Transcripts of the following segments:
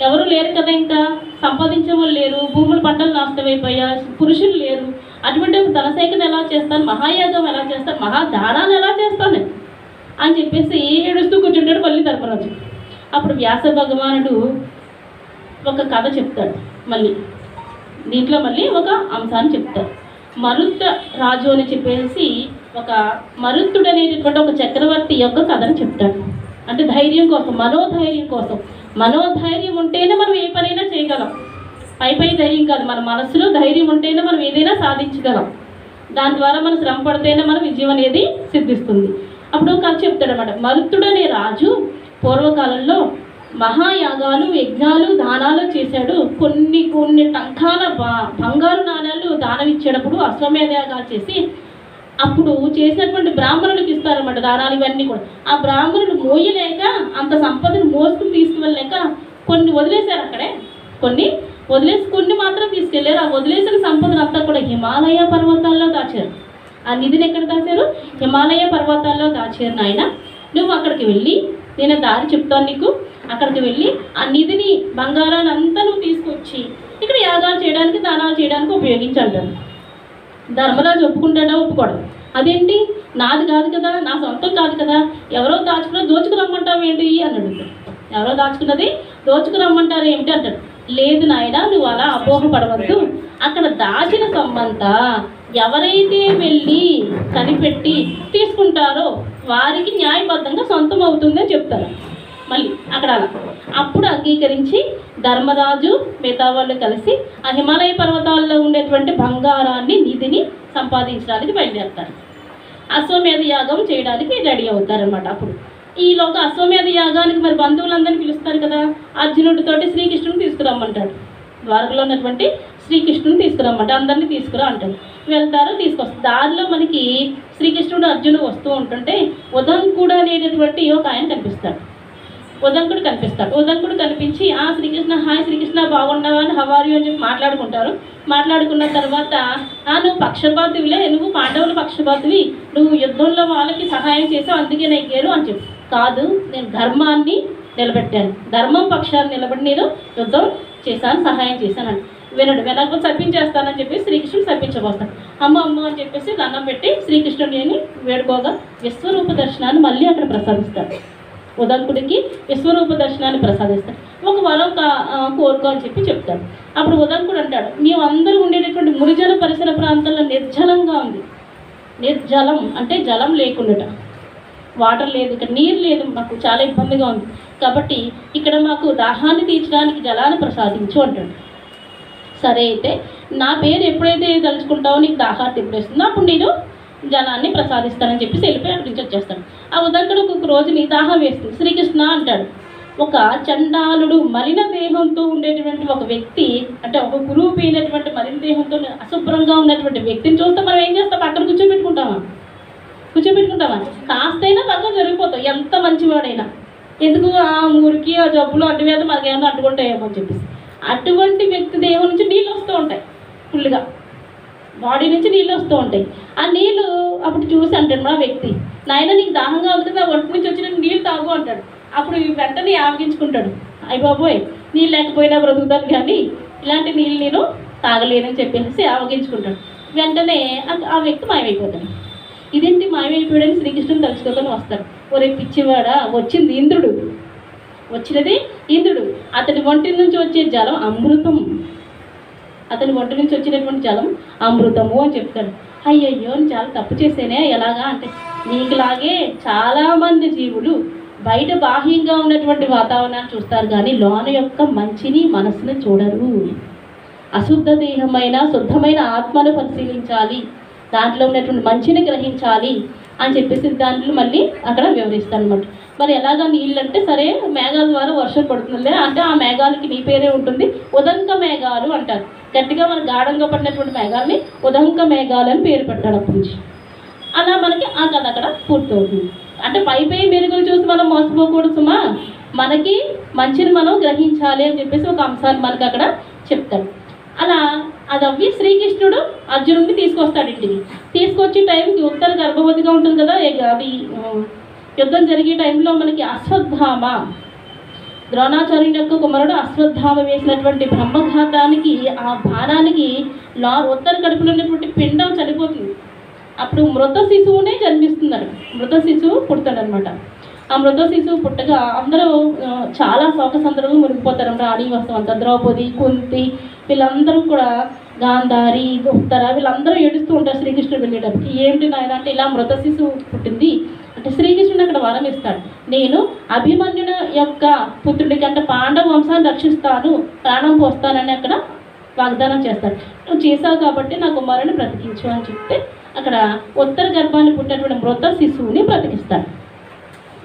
ఎవరు లేరు కదా ఇంకా? సంపాదించే వాళ్ళు లేరు భూములు పంటలు నాశనమైపోయా పురుషులు లేరు. అటువంటి ధనసేకరణ ఎలా చేస్తాను? మహాయాగం ఎలా చేస్తాను? మహాదానాలు ఎలా చేస్తాను? అని చెప్పేసి ఏడుస్తూ కూర్చుంటాడు మళ్ళీ ధర్మరాజు. అప్పుడు వ్యాస భగవానుడు ఒక కథ చెప్తాడు మళ్ళీ. దీంట్లో మళ్ళీ ఒక అంశాన్ని చెప్తాడు. మరుత్త రాజు అని చెప్పేసి ఒక మరుత్తుడు అనేటటువంటి ఒక చక్రవర్తి యొక్క కథను చెప్తాడు. అంటే ధైర్యం కోసం మనోధైర్యం కోసం. మనోధైర్యం ఉంటేనే మనం ఏ పనైనా చేయగలం. పై పై ధైర్యం కాదు మన మనసులో ధైర్యం ఉంటేనే మనం ఏదైనా సాధించగలం. దాని ద్వారా మనం శ్రమ పడితేనే మన విజయం అనేది సిద్ధిస్తుంది. అప్పుడు కథ చెప్తాడనమాట మరుత్తుడు అనే రాజు పూర్వకాలంలో మహాయాగాలు యజ్ఞాలు దానాలు చేశాడు. కొన్ని కొన్ని టంకాల బంగారు నాణాలు దానం ఇచ్చేటప్పుడు అశ్వమేధ యాగాలు చేసి అప్పుడు చేసినటువంటి అనమాట దారాలు దానాలు ఇవన్నీ కూడా. ఆ బ్రాహ్మణులు మోయలేక అంత సంపదను మోసుకుని తీసుకువెళ్ళలేక కొన్ని వదిలేశారు అక్కడే. కొన్ని వదిలేసి కొన్ని మాత్రం తీసుకెళ్ళారు. ఆ వదిలేసిన సంపదను అంతా కూడా హిమాలయ పర్వతాల్లో దాచారు. ఆ నిధిని ఎక్కడ దాచారు? హిమాలయ పర్వతాల్లో దాచారు నాయన. నువ్వు అక్కడికి వెళ్ళి నేను దారి చెప్తాను నీకు. అక్కడికి వెళ్ళి ఆ నిధిని బంగారాన్ని అంతా నువ్వు తీసుకొచ్చి ఇక్కడ యాగాలు చేయడానికి దానాలు చేయడానికి ఉపయోగించంటాను ధర్మరాజు ఒప్పుకుంటాడా? ఒప్పుకోడు. అదేంటి? నాది కాదు కదా నా సొంతం కాదు కదా ఎవరో దాచుకున్న దోచుకు రమ్మంటావు ఏంటి అని అడుగుతాడు ఎవరో దాచుకున్నది దోచుకు రమ్మంటారు ఏమిటి అంటాడు. లేదు నాయన నువ్వు అలా అపోహపడవద్దు. అక్కడ దాచిన సొమ్మంత ఎవరైతే వెళ్ళి కనిపెట్టి తీసుకుంటారో వారికి న్యాయబద్ధంగా సొంతం అవుతుందని చెప్తారు. మళ్ళీ అక్కడ అలా. అప్పుడు అంగీకరించి ధర్మరాజు మిగతా వాళ్ళు కలిసి ఆ హిమాలయ పర్వతాల్లో ఉండేటువంటి బంగారాన్ని నిధిని సంపాదించడానికి బయలుదేరుతారు. అశ్వమేధ యాగం చేయడానికి రెడీ అవుతారనమాట అప్పుడు. ఈలోగా అశ్వమేధ యాగానికి మరి బంధువులందరినీ పిలుస్తారు కదా అర్జునుడితోటి శ్రీకృష్ణుని తీసుకురమ్మంటాడు. ద్వారకలో ఉన్నటువంటి శ్రీకృష్ణుని తీసుకురమ్మంట అందరినీ తీసుకురా అంటాడు. వెళ్తారు తీసుకొస్తారు. దారిలో మనకి శ్రీకృష్ణుడు అర్జునుడు వస్తూ ఉంటుంటే ఉదంకుడు అనేటటువంటి ఒక ఆయన కనిపిస్తాడు. ఉదంకుడు కనిపిస్తాడు. ఉదంకుడు కనిపించి ఆ శ్రీకృష్ణ హాయ్ శ్రీకృష్ణ బాగున్నావా? అని హవారియు అని చెప్పి మాట్లాడుకుంటారు. మాట్లాడుకున్న తర్వాత ఆ నువ్వు పక్షపాతివిలే నువ్వు పాండవుల పక్షపాతివి. నువ్వు యుద్ధంలో వాళ్ళకి సహాయం చేసావు అందుకే నెగ్గారు అని చెప్పి. కాదు నేను ధర్మాన్ని నిలబెట్టాను. ధర్మం పక్షాన్ని నిలబడి నేను యుద్ధం చేశాను సహాయం చేశాను అని. వినడు. వెనక సర్పించేస్తానని చెప్పి శ్రీకృష్ణుడు సర్పించబోస్తాడు. అమ్మ అమ్మ అని చెప్పేసి దండం పెట్టి శ్రీకృష్ణుడిని వేడుకోగా విశ్వరూప దర్శనాన్ని మళ్ళీ అక్కడ ప్రసాదిస్తాడు. ఉదంకుడికి విశ్వరూప దర్శనాన్ని ప్రసాదిస్తాడు ఒక వరం కా- కోరుకో అని చెప్పి చెప్తాడు అప్పుడు ఉదంకుడు అంటాడు మేమందరూ ఉండేటటువంటి మురిజన పరిసర ప్రాంతాల్లో నిర్జలంగా ఉంది. నిర్జలం అంటే జలం లేకుండాట. వాటర్ లేదు ఇక్కడ నీరు లేదు మాకు చాలా ఇబ్బందిగా ఉంది. కాబట్టి ఇక్కడ మాకు దాహాన్ని తీర్చడానికి జలాన్ని ప్రసాదించు అంటాడు. సరే అయితే నా పేరు ఎప్పుడైతే తలుచుకుంటావో నీకు దాహాన్ని ఎప్పుడు వస్తుందో అప్పుడు నేను జలాన్ని ప్రసాదిస్తానని చెప్పేసి వెళ్ళిపోయి అక్కడి నుంచి వచ్చేస్తాడు ఆ ఉదంతుడు ఒక రోజుని దాహం వేస్తుంది. శ్రీకృష్ణ అంటాడు ఒక చండాలుడు మలిన దేహంతో ఉండేటువంటి ఒక వ్యక్తి అంటే ఒక గురువు పోయినటువంటి మలిన దేహంతో అశుభ్రంగా ఉన్నటువంటి వ్యక్తిని చూస్తే మనం ఏం చేస్తాం? అక్కడ కూర్చోబెట్టుకుంటామా? కూర్చోబెట్టుకుంటామా? కాస్తైనా పక్కన జరిగిపోతాం. ఎంత మంచివాడైనా. ఎందుకు ఆ ఊరికి ఆ జబ్బులు అడ్డు మీద మనకేమన్నా అడ్డుకుంటాయేమో అని చెప్పేసి. అటువంటి వ్యక్తి దేహం నుంచి నీళ్ళు వస్తూ ఉంటాయి ఫుల్గా బాడీ నుంచి నీళ్ళు వస్తూ ఉంటాయి. ఆ నీళ్ళు అప్పుడు చూసి అంటాడు మా వ్యక్తి నాయన నీకు దాహంగా ఉంది నా ఒంటి నుంచి వచ్చిన నీళ్ళు తాగు అంటాడు. అప్పుడు వెంటనే ఆవగించుకుంటాడు. అయ్య బాబోయ్ నీళ్ళు లేకపోయినా బ్రతుకుతాను కానీ ఇలాంటి నీళ్ళు నేను తాగలేనని చెప్పేసి ఆవగించుకుంటాడు. వెంటనే ఆ- వ్యక్తి మాయమైపోతాడు. ఇదేంటి మాయమైపోయాడని శ్రీకృష్ణుని తలుచుకోకొని వస్తాడు. ఒరే పిచ్చివాడా వచ్చింది ఇంద్రుడు. వచ్చినది ఇంద్రుడు. అతడి ఒంటి నుంచి వచ్చే జలం అమృతం. అతని ఒంటి నుంచి వచ్చినటువంటి జలం అమృతము అని చెప్తాడు. అయ్యయ్యో నేను చాలా తప్పు చేసేనే ఎలాగా? అంటే నీకులాగే చాలామంది జీవులు బయట బాహ్యంగా ఉన్నటువంటి వాతావరణాన్ని చూస్తారు కానీ లోన యొక్క మంచిని మనసుని చూడరు. అశుద్ధ దేహమైన శుద్ధమైన ఆత్మను పరిశీలించాలి. దాంట్లో ఉన్నటువంటి మంచిని గ్రహించాలి అని చెప్పేసి దాంట్లో మళ్ళీ అక్కడ వివరిస్తాను అనమాట మరి ఎలాగా నీళ్ళు అంటే సరే మేఘాల ద్వారా వర్షం పడుతుంది అంటే ఆ మేఘాలకి నీ పేరే ఉంటుంది ఉదంక మేఘాలు అంటారు. గట్టిగా మన గాఢంగా పడినటువంటి మేఘాలని ఉదంక మేఘాలు అని పేరు పెట్టాడు అప్పటి నుంచి. అలా మనకి ఆ కథ అక్కడ పూర్తవుతుంది. అంటే పై పై మెరుగులు చూసి మనం మోసపోకూడదు సుమా. మనకి మంచిని మనం గ్రహించాలి అని చెప్పేసి ఒక అంశాన్ని మనకి అక్కడ చెప్తాడు. అలా అది అవ్వి శ్రీకృష్ణుడు అర్జునుడిని తీసుకొస్తాడు ఇంటికి. తీసుకొచ్చే టైంకి ఉత్తర గర్భవతిగా ఉంటుంది కదా ఏ- అది యుద్ధం జరిగే టైంలో మనకి అశ్వత్థామ ద్రోణాచార్యుని యొక్క కుమారుడు అశ్వత్థామ వేసినటువంటి బ్రహ్మఘాతానికి ఆ బాణానికి లా ఉత్తర కడుపులో ఉన్నటువంటి పిండం చనిపోతుంది. అప్పుడు మృత శిశువునే జన్మిస్తున్నాడు మృత శిశువు పుడతాడనమాట ఆ మృత శిశువు పుట్టగా అందరూ చాలా శోక సందర్భంగా మునిగిపోతారు రాణి వస్తాం అంతా ద్రౌపది కుంతి వీళ్ళందరూ కూడా గాంధారి ఉత్తర వీళ్ళందరూ ఏడుస్తూ ఉంటారు శ్రీకృష్ణుడు వెళ్ళేటప్పుడు ఏంటి నాయన? అంటే ఇలా మృత శిశువు పుట్టింది. అంటే శ్రీకృష్ణుడు అక్కడ వరం ఇస్తాడు. నేను అభిమన్యుని యొక్క పుత్రుడికి అంటే పాండవ వంశాన్ని రక్షిస్తాను ప్రాణం పోస్తానని అక్కడ వాగ్దానం చేస్తాడు. నువ్వు చేసావు కాబట్టి నా కుమారుని బ్రతికించు అని చెప్తే అక్కడ ఉత్తర గర్భాన్ని పుట్టినటువంటి మృత శిశువుని బ్రతికిస్తాడు.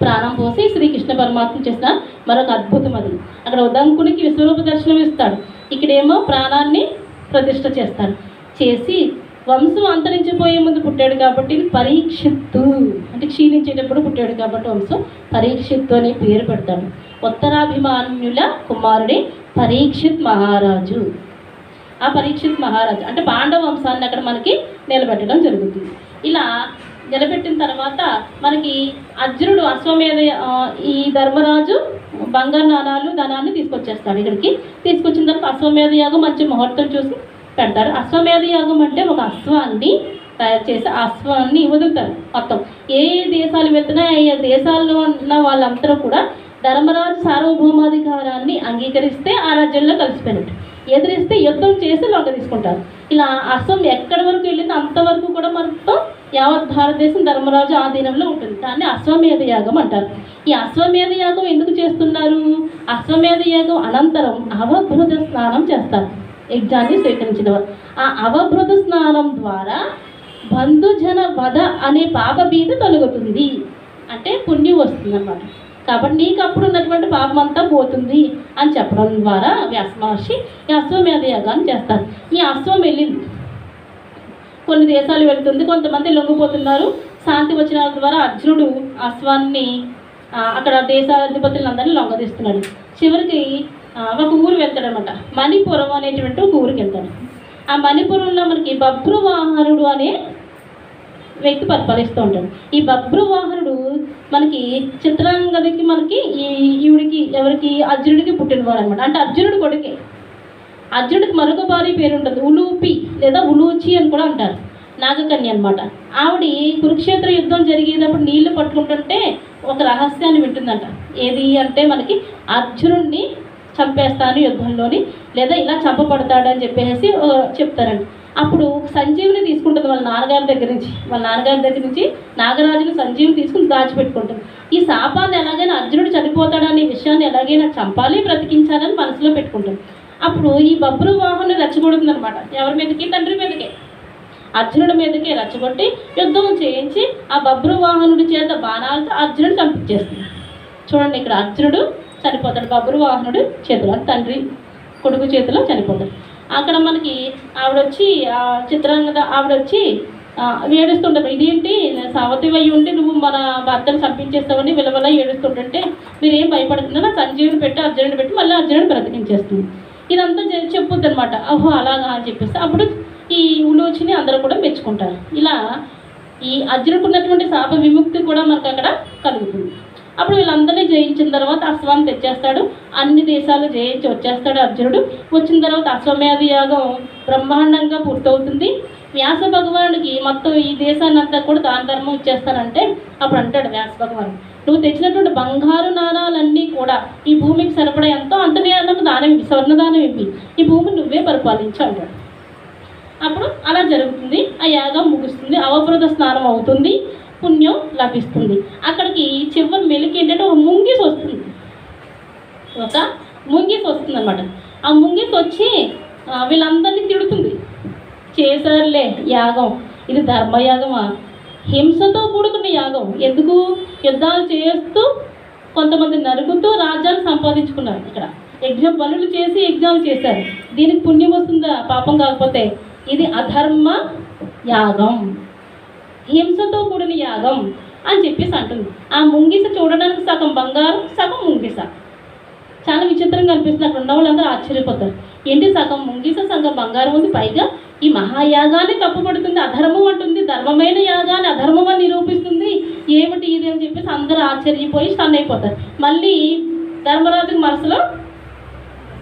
ప్రాణం పోసి శ్రీకృష్ణ పరమాత్మ చేసిన మరొక అద్భుతం అది. అక్కడ ఉదంకునికి విశ్వరూప దర్శనం ఇస్తాడు. ఇక్కడేమో ప్రాణాన్ని ప్రతిష్ట చేస్తాడు. చేసి వంశం అంతరించిపోయే ముందు పుట్టాడు కాబట్టి పరీక్షిత్తు. అంటే క్షీణించేటప్పుడు పుట్టాడు కాబట్టి వంశం పరీక్షిత్తు అనే పేరు పెడతాడు ఉత్తరాభిమాన్యుల కుమారుడే పరీక్షిత్ మహారాజు. ఆ పరీక్షిత్ మహారాజు అంటే పాండవ వంశాన్ని అక్కడ మనకి నిలబెట్టడం జరుగుతుంది. ఇలా నిలబెట్టిన తర్వాత మనకి అర్జునుడు అశ్వమేధ ఈ ధర్మరాజు బంగారు నాణాలు ధనాన్ని తీసుకొచ్చేస్తాడు ఇక్కడికి. తీసుకొచ్చిన తర్వాత అశ్వమేధ యాగం మంచి ముహూర్తం చూసి పెడతారు అశ్వమేధ యాగం అంటే ఒక అశ్వాన్ని తయారు చేసి అశ్వాన్ని వదులుతారు మొత్తం. ఏ ఏ దేశాలు వెళ్తున్నా ఏ ఏ దేశాల్లో ఉన్న వాళ్ళందరూ కూడా ధర్మరాజు సార్వభౌమాధికారాన్ని అంగీకరిస్తే ఆ రాజ్యంలో కలిసిపోయినట్టు. ఎదిరిస్తే యుద్ధం చేసి లొంగ తీసుకుంటారు. ఇలా అస్సం ఎక్కడి వరకు వెళ్ళిందో అంతవరకు కూడా మొత్తం యావత్ భారతదేశం ధర్మరాజు ఆధీనంలో ఉంటుంది. దాన్ని అశ్వమేధ యాగం అంటారు. ఈ అశ్వమేధ యాగం ఎందుకు చేస్తున్నారు? అశ్వమేధ యాగం అనంతరం అవభృత స్నానం చేస్తారు. యజ్ఞాన్ని స్వీకరించినవారు ఆ అవభృత స్నానం ద్వారా బంధుజన వధ అనే పాప బీద తొలగుతుంది. అంటే పుణ్యం వస్తుంది అన్నమాట కాబట్టి నీకు అప్పుడు ఉన్నటువంటి పాపం అంతా పోతుంది అని చెప్పడం ద్వారా వ్యాస మహర్షి ఈ అశ్వమేధ యాగాన్ని చేస్తారు. ఈ అశ్వం వెళ్ళింది. కొన్ని దేశాలు వెళుతుంది కొంతమంది లొంగిపోతున్నారు. శాంతి వచ్చిన ద్వారా అర్జునుడు అశ్వాన్ని అక్కడ దేశాధిపతులందరినీ లొంగదీస్తున్నాడు. చివరికి ఒక ఊరు వెళ్తాడు అనమాట మణిపురం అనేటువంటి ఒక ఊరికి వెళ్తాడు. ఆ మణిపురంలో మనకి బభ్రువాహనుడు అనే వ్యక్తి పరిపాలిస్తూ ఉంటాడు. ఈ బభ్రువాహనుడు మనకి చిత్రాంగదికి మనకి ఈ ఈవిడికి ఎవరికి? అర్జునుడికి పుట్టినవాడు అనమాట అంటే అర్జునుడు కొడుకే. అర్జునుడికి మరొక భార్య పేరు ఉంటుంది. ఉలూపి లేదా ఉలూచి అని కూడా అంటారు. నాగకన్య అనమాట ఆవిడ కురుక్షేత్ర యుద్ధం జరిగేటప్పుడు నీళ్ళు పట్టుకుంటుంటే ఒక రహస్యాన్ని వింటుందంట. ఏది అంటే మనకి అర్జునుడిని చంపేస్తాను యుద్ధంలోని లేదా ఇలా చంపబడతాడు అని చెప్పేసి చెప్తారండి. అప్పుడు సంజీవిని తీసుకుంటుంది వాళ్ళ నాన్నగారి దగ్గర నుంచి. వాళ్ళ నాన్నగారి దగ్గర నుంచి నాగరాజుని సంజీవిని తీసుకుని దాచిపెట్టుకుంటుంది. ఈ శాపాన్ని ఎలాగైనా అర్జునుడు చనిపోతాడనే విషయాన్ని ఎలాగైనా చంపాలి బ్రతికించాలని మనసులో పెట్టుకుంటుంది. అప్పుడు ఈ బబ్రు వాహనం రెచ్చగొడుతుంది అనమాట ఎవరి మీదకి? తండ్రి మీదకే. అర్జునుడి మీదకే రెచ్చగొట్టి యుద్ధం చేయించి ఆ బబ్రు వాహనుడి చేత బాణాలతో అర్జునుడు చంపించేస్తుంది. చూడండి ఇక్కడ అర్జునుడు చనిపోతాడు. బబ్రు వాహనుడు చేతిలో తండ్రి కొడుకు చేతిలో చనిపోతాడు. అక్కడ మనకి ఆవిడ వచ్చి ఆ చిత్రాంగద ఆవిడ వచ్చి ఏడుస్తుంటారు ఇదేంటి? సావతివి అయ్యి ఉండి నువ్వు మన భర్తను చంపించేస్తావని విలవల ఏడుస్తుంటుంటే మీరేం భయపడుతున్నా సంజీవుని పెట్టి అర్జునుడు పెట్టి మళ్ళీ అర్జునుడు బ్రతికించేస్తుంది. ఇదంతా చె- చెప్పుద్ది అనమాట ఓహో అలాగా అని చెప్పేసి అప్పుడు ఈ ఉలూచిని అందరూ కూడా మెచ్చుకుంటారు. ఇలా ఈ అర్జునుడుకున్నటువంటి శాప విముక్తి కూడా మనకు అక్కడ కలుగుతుంది. అప్పుడు వీళ్ళందరినీ జయించిన తర్వాత అశ్వాన్ని తెచ్చేస్తాడు. అన్ని దేశాలు జయించి వచ్చేస్తాడు అర్జునుడు. వచ్చిన తర్వాత అశ్వమేధ యాగం బ్రహ్మాండంగా పూర్తవుతుంది. వ్యాస భగవానుడికి మొత్తం ఈ దేశాన్ని అంతా కూడా దాన ధర్మం ఇచ్చేస్తానంటే అప్పుడు అంటాడు వ్యాస భగవానుడు. నువ్వు తెచ్చినటువంటి బంగారు నాణాలన్నీ కూడా ఈ భూమికి సరిపడే ఎంతో అంత దానం ఇవ్వి స్వర్ణదానం ఇవ్వి. ఈ భూమిని నువ్వే పరిపాలించు అంటాడు. అప్పుడు అలా జరుగుతుంది. ఆ యాగం ముగుస్తుంది. అవప్రద స్నానం అవుతుంది. పుణ్యం లభిస్తుంది. అక్కడికి చివరి మెలికి ఏంటంటే ఒక ముంగిస్ వస్తుంది. ఒక ముంగిస్ వస్తుంది అనమాట ఆ ముంగిస్ వచ్చి వీళ్ళందరినీ తిడుతుంది. చేశారులే యాగం. ఇది ధర్మయాగమా? హింసతో కూడుకున్న యాగం. ఎందుకు? యుద్ధాలు చేస్తూ కొంతమంది నరుకుతూ రాజ్యాలు సంపాదించుకున్నారు ఇక్కడ. ఎగ్జామ్ పనులు చేసి యజ్ఞాలు చేశారు. దీనికి పుణ్యం వస్తుందా? పాపం కాకపోతే. ఇది అధర్మ యాగం. హింసతో కూడిన యాగం అని చెప్పేసి అంటుంది. ఆ ముంగిస చూడడానికి సగం బంగారం సగం ముంగిస. చాలా విచిత్రంగా అనిపిస్తుంది. అక్కడ ఉన్న వాళ్ళందరూ ఆశ్చర్యపోతారు. ఏంటి సగం ముంగిస సగం బంగారం ఉంది? పైగా ఈ మహాయాగాన్ని తప్పుపడుతుంది అధర్మం అంటుంది. ధర్మమైన యాగాన్ని అధర్మం అని నిరూపిస్తుంది. ఏమిటి ఇది అని చెప్పేసి అందరూ ఆశ్చర్యపోయి స్టన్ అయిపోతారు. మళ్ళీ ధర్మరాజుకి మనసులో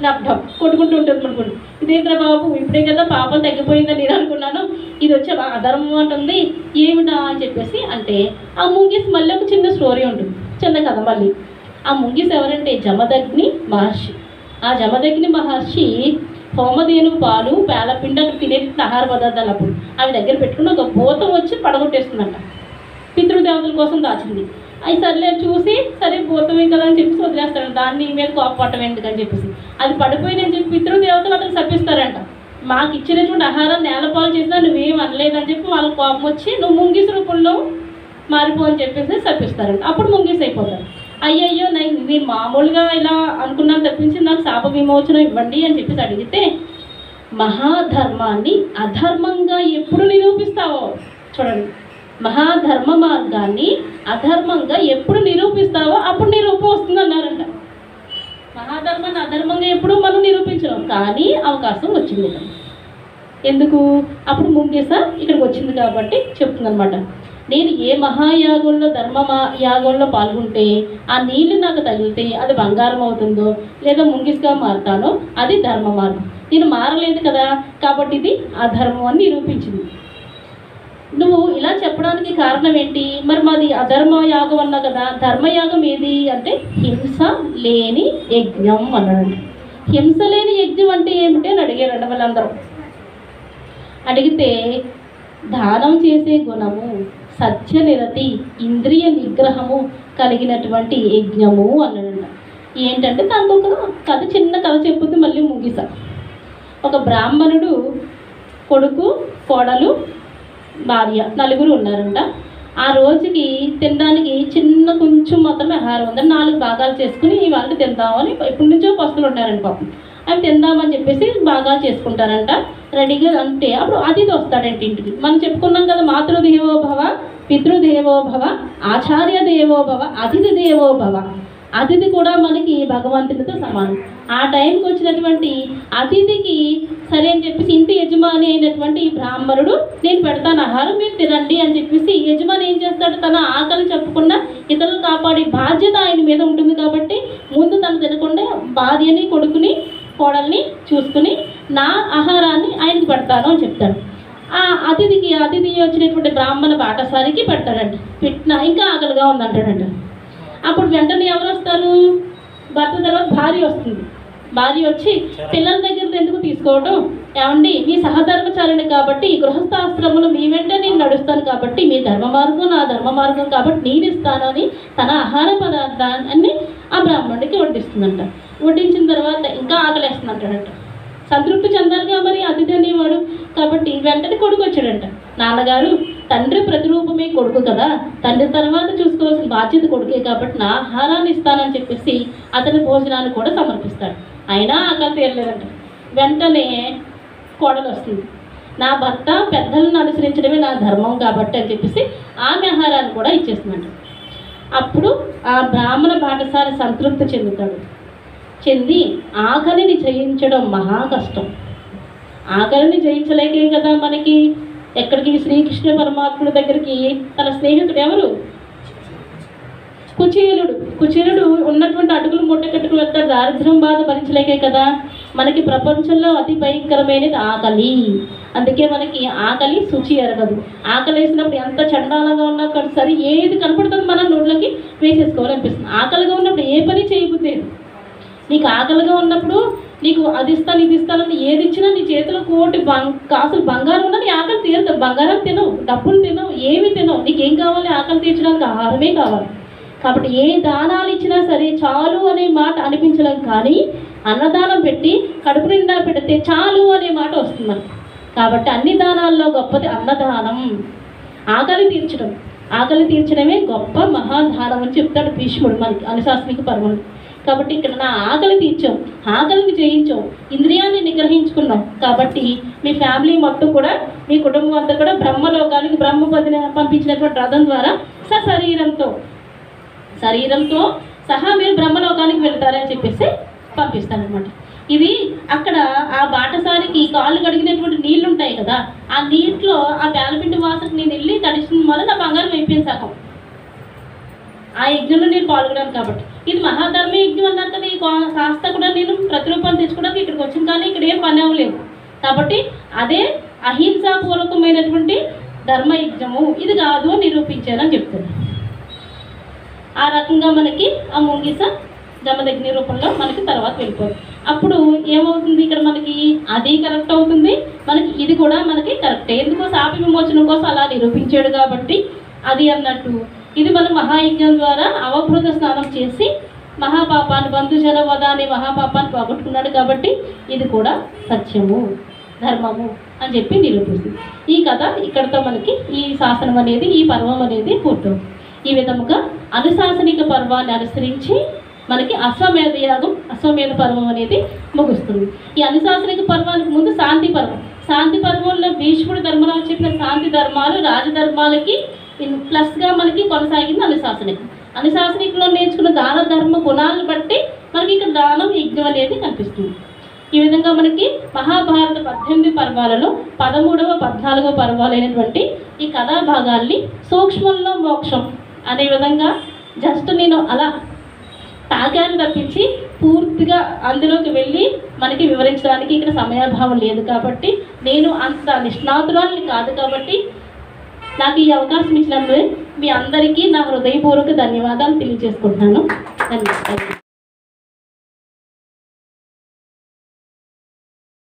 ల్యాప్టాప్ కొట్టుకుంటూ ఉంటుంది అనుకోండి. ఇదేంట్రా బాబు? ఇప్పుడే కదా పాపం తగ్గిపోయిందని నేను అనుకున్నాను. ఇది వచ్చే బా- అధర్మం అంటుంది. ఏమిటా అని చెప్పేసి అంటే ఆ ముంగిస్ మళ్ళీ ఒక చిన్న స్టోరీ ఉంటుంది. చిన్న కథ మళ్ళీ. ఆ ముంగిస్ ఎవరంటే జమదగ్ని మహర్షి. ఆ జమదగ్ని మహర్షి హోమధేను పాలు పేలపిండి అక్కడ తినే ఆహార పదార్థాలు అప్పుడు. అవి దగ్గర పెట్టుకుని ఒక భూతం వచ్చి పడగొట్టేస్తుందంట. పితృదేవతల కోసం దాచింది. అవి సర్లే చూసి సరే పోతామే కదా అని చెప్పి వదిలేస్తాడు. దాన్ని మీద కోపపడటం ఎందుకని చెప్పేసి. అది పడిపోయిందని చెప్పి పితృదేవతలు అతను శపిస్తారంట. మాకు ఇచ్చినటువంటి ఆహారం నేలపాలు చేసినా నువ్వేం అనలేదని చెప్పి వాళ్ళ కోపం వచ్చి నువ్వు ముంగిస్ రూపంలో మారిపో అని చెప్పేసి శపిస్తారంట. అప్పుడు ముంగిస్ అయిపోతారు. అయ్యయ్యో నేను నేను మామూలుగా ఇలా అనుకున్నాను తప్పించి నాకు శాప విమోచనం ఇవ్వండి అని చెప్పేసి అడిగితే మహాధర్మాన్ని అధర్మంగా ఎప్పుడు నిరూపిస్తావో? చూడండి. మహాధర్మ మార్గాన్ని అధర్మంగా ఎప్పుడు నిరూపిస్తావో అప్పుడు నీ రూపం వస్తుంది అన్నారంట మహాధర్మాన్ని అధర్మంగా ఎప్పుడు మనం నిరూపించడం కానీ అవకాశం వచ్చింది ఎందుకు? అప్పుడు ముంగేస ఇక్కడికి వచ్చింది కాబట్టి చెప్తుందనమాట నేను ఏ మహాయాగంలో ధర్మ యాగంలో పాల్గొంటే ఆ నీళ్ళు నాకు తగిలితే అది బంగారం అవుతుందో లేదా ముంగిస్గా మారుతానో అది ధర్మ మార్గం నేను మారలేదు కదా కాబట్టి ఇది అధర్మం అని నిరూపించింది. నువ్వు ఇలా చెప్పడానికి కారణం ఏంటి? మరి మాది అధర్మ యాగం అన్నా కదా ధర్మయాగం ఏది? అంటే హింస లేని యజ్ఞం అన్నాడు హింస లేని యజ్ఞం అంటే ఏమిటి అని అడిగారండి వాళ్ళందరూ. అడిగితే దానం చేసే గుణము సత్యనిరతి ఇంద్రియ నిగ్రహము కలిగినటువంటి యజ్ఞము అన్నాడు ఏంటంటే దానికి ఒక కథ చిన్న కథ చెప్పుద్ది మళ్ళీ ముగిసా ఒక బ్రాహ్మణుడు కొడుకు కోడలు భార్య నలుగురు ఉన్నారంట. ఆ రోజుకి తినడానికి చిన్న కొంచెం మాత్రమే ఆహారం ఉందని నాలుగు భాగాలు చేసుకుని ఇవాళ తిందామని ఇప్పటి నుంచో పస్తులు ఉంటారండి పాపం. అవి తిందామని చెప్పేసి బాగా చేసుకుంటారంట. రెడీగా అంటే అప్పుడు అతిథి వస్తాడంటే ఇంటికి. మనం చెప్పుకున్నాం కదా మాతృదేవోభవ పితృదేవోభవ ఆచార్య దేవోభవ అతిథి దేవోభవ. అతిథి కూడా మనకి భగవంతునితో సమానం. ఆ టైంకి వచ్చినటువంటి అతిథికి సరే అని చెప్పేసి ఇంటి యజమాని అయినటువంటి బ్రాహ్మణుడు నేను పెడతాను ఆహారం మీరు తినండి అని చెప్పేసి యజమాని ఏం చేస్తాడు? తన ఆకలి చెప్పకుండా ఇతరులు కాపాడే బాధ్యత ఆయన మీద ఉంటుంది కాబట్టి ముందు తను తినకుండా భార్యని కొడుకుని కోడల్ని చూసుకుని నా ఆహారాన్ని ఆయనకి పెడతాను అని చెప్తాడు. ఆ అతిథికి అతిథి వచ్చినటువంటి బ్రాహ్మణ బాటసారికి పెడతాడండి. పెట్టిన ఇంకా ఆకలిగా ఉందంటాడంట అప్పుడు వెంటనే ఎవరు వస్తారు? భర్త తర్వాత భార్య వస్తుంది. భార్య వచ్చి పిల్లల దగ్గర ఎందుకు తీసుకోవడం? ఏమండి మీ సహధర్మచారిణి కాబట్టి ఈ మీ వెంట నేను నడుస్తాను కాబట్టి మీ ధర్మ మార్గం నా ధర్మ మార్గం కాబట్టి నేను ఇస్తాను అని తన ఆహార పదార్థాన్ని ఆ బ్రాహ్మణుడికి వడ్డిస్తుందంట. వడ్డించిన తర్వాత ఇంకా ఆకలేస్తుందంటాడట. సంతృప్తి చెందాలిగా మరి అతిథి అనేవాడు. కాబట్టి వెంటనే కొడుకు వచ్చాడంట నాన్నగారు తండ్రి ప్రతిరూపమే కొడుకు కదా. తండ్రి తర్వాత చూసుకోవాల్సిన బాధ్యత కొడుకే కాబట్టి నా ఆహారాన్ని ఇస్తానని చెప్పేసి అతని భోజనాన్ని కూడా సమర్పిస్తాడు. అయినా ఆకలి తీరలేదంట వెంటనే కోడలు వస్తుంది. నా భర్త పెద్దలను అనుసరించడమే నా ధర్మం కాబట్టి అని చెప్పేసి ఆమె ఆహారాన్ని కూడా ఇచ్చేస్తుందంట. అప్పుడు ఆ బ్రాహ్మణ పాఠశాల సంతృప్తి చెందుతాడు. చెంది ఆకలిని జయించడం మహా కష్టం. ఆకలిని జయించలేకే కదా మనకి? ఎక్కడికి శ్రీకృష్ణ పరమాత్ముడి దగ్గరికి తన స్నేహితుడు ఎవరు? కుచేలుడు. కుచేలుడు ఉన్నటువంటి అటుకులు మూట కట్టుకుని వెళ్తాడు. దారిద్ర్యం బాధ భరించలేకే కదా? మనకి ప్రపంచంలో అతి భయంకరమైనది ఆకలి. అందుకే మనకి ఆకలి శుచి ఎరగదు. ఆకలి వేసినప్పుడు ఎంత చండాలంగా ఉన్నా కానీ సరే ఏది కనపడుతుంది మన నోట్లోకి వేసేసుకోవాలనిపిస్తుంది. ఆకలిగా ఉన్నప్పుడు ఏ పని చేయబుద్ది నీకు ఆకలిగా ఉన్నప్పుడు నీకు అది ఇస్తాను ఇది ఇస్తానని ఏది ఇచ్చినా నీ చేతిలో కోటి బంగ్ కాసులు బంగారం ఉన్నా నీ ఆకలి తీరుతావు బంగారం తినవు డబ్బులు తినవు ఏమి తినవు. నీకేం కావాలి? ఆకలి తీర్చడానికి ఆహారమే కావాలి. కాబట్టి ఏ దానాలు ఇచ్చినా సరే చాలు అనే మాట అనిపించడం కానీ అన్నదానం పెట్టి కడుపు నిండా పెడితే చాలు అనే మాట వస్తుంది కాబట్టి అన్ని దానాల్లో గొప్పది అన్నదానం. ఆకలి తీర్చడం. ఆకలి తీర్చడమే గొప్ప మహాదానం అని చెప్తాడు భీష్ముడు మనకి అనుశాసనిక పర్వములు కాబట్టి ఇక్కడ నా ఆకలి తీర్చాం ఆకలికి జయించాం ఇంద్రియాన్ని నిగ్రహించుకున్నాం కాబట్టి మీ ఫ్యామిలీ మొత్తం కూడా మీ కుటుంబం అంతా కూడా బ్రహ్మలోకానికి బ్రహ్మ పదిన పంపించినటువంటి రథం ద్వారా సశరీరంతో శరీరంతో సహా మీరు బ్రహ్మలోకానికి వెళ్తారని చెప్పేసి పంపిస్తానమాట ఇది అక్కడ ఆ బాటసారికి కాళ్ళు కడిగినటువంటి నీళ్ళు ఉంటాయి కదా ఆ నీటిలో ఆ పేలపిండి వాసనకి నేను వెళ్ళి తడిసిన వల్ల నా బంగారం అయిపోయింది సగం. ఆ యజ్ఞంలో నేను పాల్గొన్నాను కాబట్టి. ఇది మహాధర్మ యజ్ఞం అన్నారు కదా ఈ కాస్త కూడా నేను ప్రతిరూపాన్ని తెచ్చుకోవడానికి ఇక్కడికి వచ్చింది కానీ ఇక్కడ ఏం పని అవ్వలేదు. కాబట్టి అదే అహింసాపూర్వకమైనటువంటి ధర్మయజ్ఞము. ఇది కాదు అని నిరూపించానని చెప్తుంది ఆ రకంగా మనకి ఆ ముంగిస జమదగ్ని రూపంలో మనకి తర్వాత వెళ్ళిపోతుంది అప్పుడు ఏమవుతుంది? ఇక్కడ మనకి అది కరెక్ట్ అవుతుంది. మనకి ఇది కూడా మనకి కరెక్టే ఎందుకో శాప విమోచనం కోసం అలా నిరూపించాడు కాబట్టి అది అన్నట్టు ఇది మనం మహాయజ్ఞం ద్వారా అవభృత స్నానం చేసి మహాపాపాన్ని బంధుజన వద అనే మహాపాపాన్ని పోగొట్టుకున్నాడు కాబట్టి ఇది కూడా సత్యము ధర్మము అని చెప్పి నిరూపిస్తుంది. ఈ కథ ఇక్కడతో మనకి ఈ శాసనం అనేది ఈ పర్వం అనేది పూర్తవుతుంది. ఈ విధముగా అనుశాసనిక పర్వాన్ని అనుసరించి మనకి అశ్వమేధ యాగం అశ్వమేధ పర్వం అనేది ముగుస్తుంది. ఈ అనుశాసనిక పర్వానికి ముందు శాంతి పర్వం. శాంతి పర్వంలో భీష్ముడు ధర్మరాజు చెప్పిన శాంతి ధర్మాలు రాజధర్మాలకి ప్లస్గా మనకి కొనసాగింది అనుశాసనికం. అనుశాసనికంలో నేర్చుకున్న దాన ధర్మ గుణాలను బట్టి మనకి ఇక్కడ దానం యజ్ఞం అనేది కనిపిస్తుంది. ఈ విధంగా మనకి మహాభారత పద్దెనిమిది పర్వాలలో పదమూడవ పద్నాలుగవ పర్వాలైనటువంటి ఈ కథాభాగాల్ని సూక్ష్మంలో మోక్షం అనే విధంగా జస్ట్ నేను అలా తాగాన్ని తప్పించి పూర్తిగా అందులోకి వెళ్ళి మనకి వివరించడానికి ఇక్కడ సమయాభావం లేదు కాబట్టి నేను అంత నిష్ణాతురాలని కాదు కాబట్టి నాకు ఈ అవకాశం ఇచ్చినందుకు మీ అందరికీ నా హృదయపూర్వక ధన్యవాదాలు తెలియజేసుకుంటున్నాను. ధన్యవాదాలు.